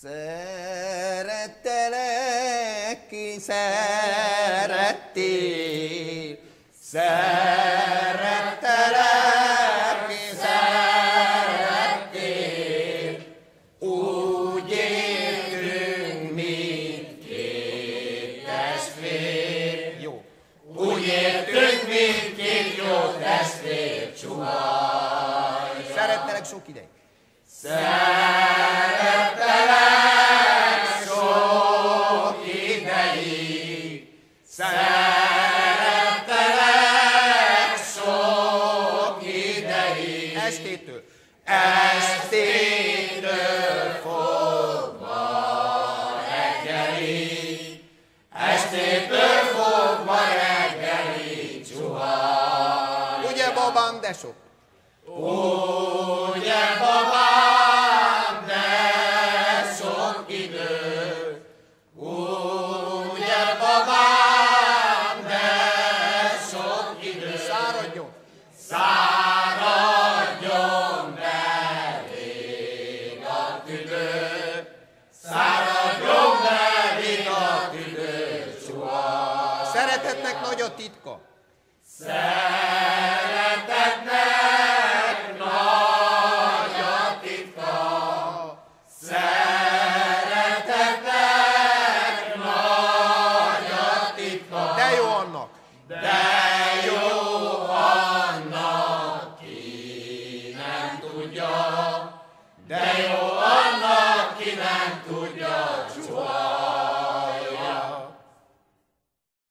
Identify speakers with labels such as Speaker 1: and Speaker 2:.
Speaker 1: Szerettelek, ki szerettél. Szerettelek, ki szerettél. Úgy éltünk mindkét testvér. Jó. Úgy éltünk mindkét jó testvér csuhaj. Szerettelek sok ideig. Szerettelek Szerettelek sok ideig. Estétől. Estétől fogva reggelig. Estétől fogva reggelig csuhaj. Ugye babám, de sok? Ugye Szeretetnek nagy a titka. Szeretetnek nagy a titka. Szeretetnek nagy a titka. De jó annak. De jó